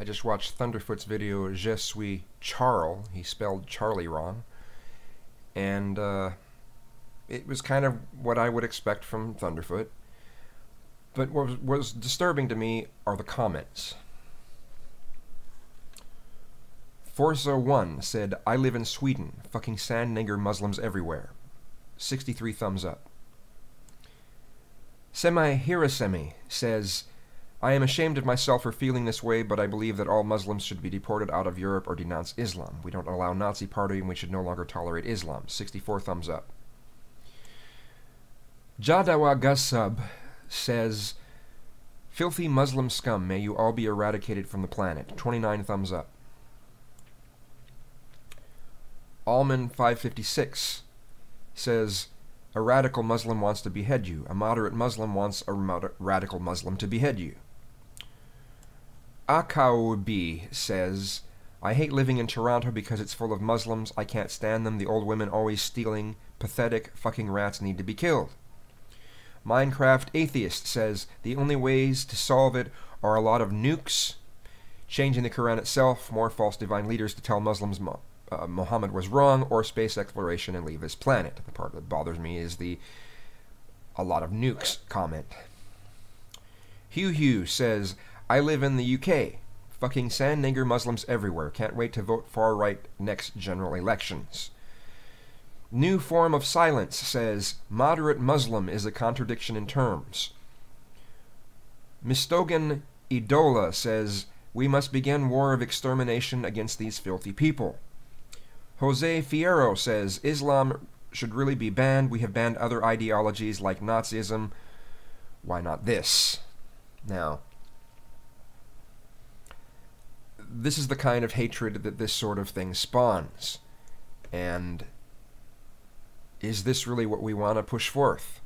I just watched Thunderf00t's video Je suis Charles. He spelled Charlie wrong. And uh, it was kind of what I would expect from Thunderf00t. But what was, was disturbing to me are the comments. Forza 1 said, I live in Sweden. Fucking sand nigger Muslims everywhere. 63 thumbs up. Semi Hirasemi says, I am ashamed of myself for feeling this way, but I believe that all Muslims should be deported out of Europe or denounce Islam. We don't allow Nazi party and we should no longer tolerate Islam. 64 thumbs up. Jadawa says, Filthy Muslim scum, may you all be eradicated from the planet. 29 thumbs up. Alman 556 says, A radical Muslim wants to behead you. A moderate Muslim wants a radical Muslim to behead you. Akaubi says, I hate living in Toronto because it's full of Muslims. I can't stand them. The old women always stealing. Pathetic fucking rats need to be killed. Minecraft Atheist says, The only ways to solve it are a lot of nukes, changing the Quran itself, more false divine leaders to tell Muslims uh, Muhammad was wrong, or space exploration and leave this planet. The part that bothers me is the a lot of nukes comment. Hugh Hugh says, I live in the UK. Fucking sand nigger Muslims everywhere. Can't wait to vote far right next general elections. New Form of Silence says, Moderate Muslim is a contradiction in terms. Mistogan Idola says, We must begin war of extermination against these filthy people. Jose Fierro says Islam should really be banned. We have banned other ideologies like Nazism. Why not this? Now, this is the kind of hatred that this sort of thing spawns. And is this really what we want to push forth?